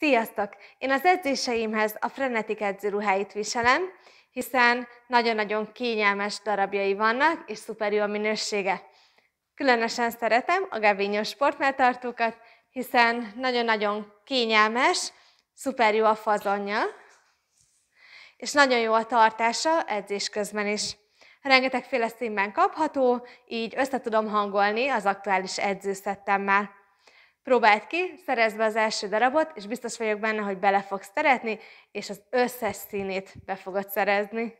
Sziasztok! Én az edzéseimhez a Frenetic edzőruháit viselem, hiszen nagyon-nagyon kényelmes darabjai vannak, és szuper jó a minősége. Különösen szeretem a Gavinyos sportmeltartókat, hiszen nagyon-nagyon kényelmes, szuper jó a fazonja, és nagyon jó a tartása edzés közben is. Rengetegféle színben kapható, így össze tudom hangolni az aktuális edzőszettemmel. Próbáld ki, szerezd be az első darabot, és biztos vagyok benne, hogy bele fogsz szeretni, és az összes színét be fogod szerezni.